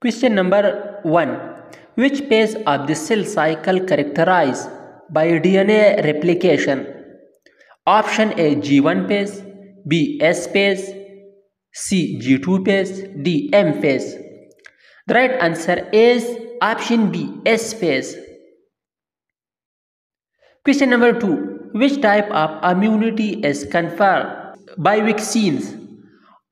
Question number 1. Which phase of the cell cycle characterized by DNA replication? Option A G1 phase, B S phase, C G2 phase, D M phase. The right answer is option B S phase. Question number 2. Which type of immunity is conferred by vaccines?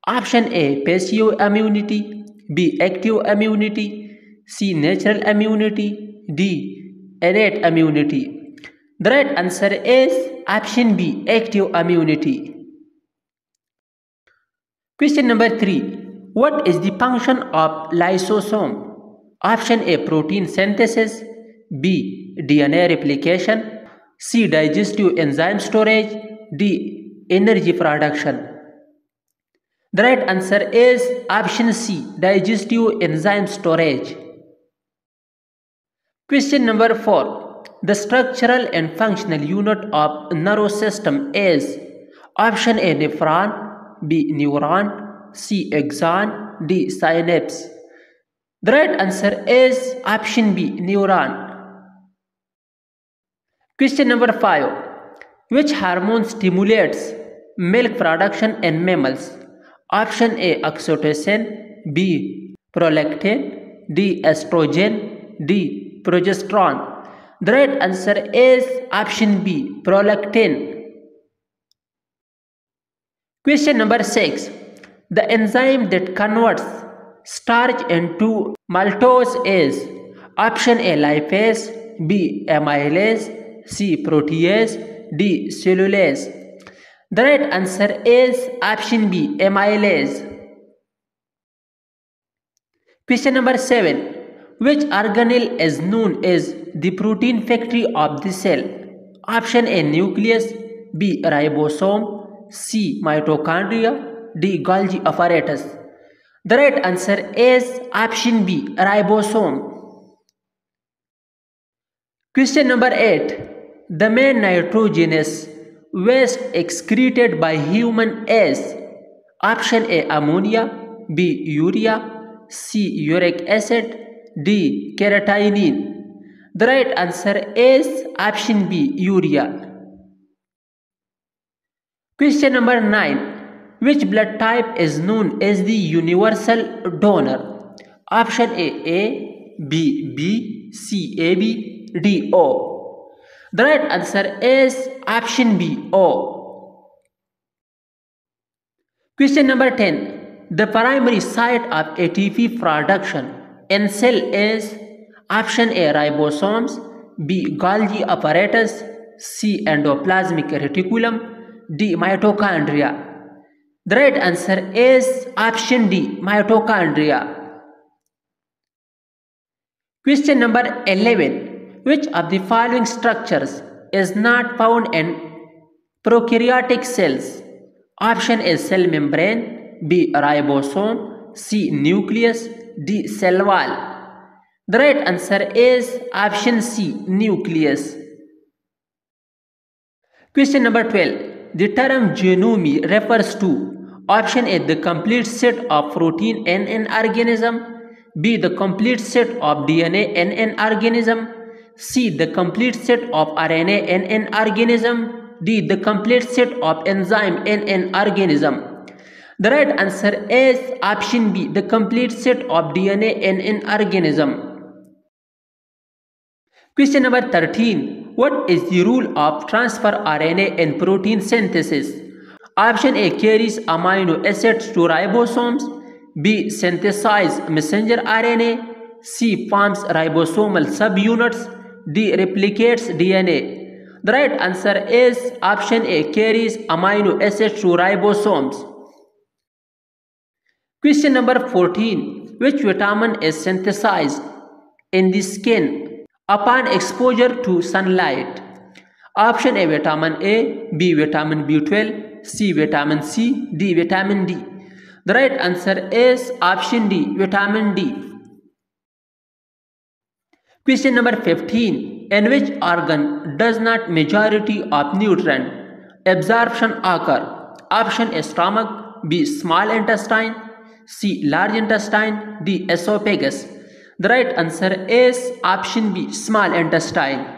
Option A passive immunity, B. Active immunity. C. Natural immunity. D. Innate immunity. The right answer is option B. Active immunity. Question number 3. What is the function of lysosome? Option A. Protein synthesis. B. DNA replication. C. Digestive enzyme storage. D. Energy production. The right answer is option C digestive enzyme storage. Question number 4. The structural and functional unit of nervous system is option A nephron, B neuron, C axon, D synapse. The right answer is option B neuron. Question number 5. Which hormone stimulates milk production in mammals? Option A oxytocin, B prolactin, D estrogen, D progesterone. The right answer is option B prolactin. Question number 6. The enzyme that converts starch into maltose is option A lipase, B amylase, C protease, D cellulase. The right answer is option B amylase. Question number 7. Which organelle is known as the protein factory of the cell? Option A nucleus, B ribosome, C mitochondria, D Golgi apparatus. The right answer is option B ribosome. Question number 8. The main nitrogenous waste excreted by human is option A ammonia, B urea, C uric acid, D creatinine. The right answer is option B urea. Question number 9. Which blood type is known as the universal donor? Option A A, B B, C AB, D O. The right answer is option B O. Question number 10. The primary site of ATP production in cell is option A ribosomes, B Golgi apparatus, C endoplasmic reticulum, D mitochondria. The right answer is option D mitochondria. Question number 11. Which of the following structures is not found in prokaryotic cells? Option A cell membrane, B ribosome, C nucleus, D cell wall. The right answer is option C nucleus. Question number 12. The term genome refers to option A the complete set of protein in an organism, B the complete set of DNA in an organism, C. The complete set of RNA in an organism. D. The complete set of enzyme in an organism. The right answer is option B. The complete set of DNA in an organism. Question number 13. What is the rule of transfer RNA in protein synthesis? Option A carries amino acids to ribosomes. B synthesize messenger RNA. C forms ribosomal subunits. D replicates DNA. The right answer is option A carries amino acids to ribosomes. Question number 14. Which vitamin is synthesized in the skin upon exposure to sunlight? Option A vitamin A, B vitamin B12, C vitamin C, D vitamin D. The right answer is option D vitamin D. Question number 15. In which organ does not majority of nutrient absorption occur? Option A stomach, B small intestine, C. Large intestine D. Esophagus The right answer is option B. Small intestine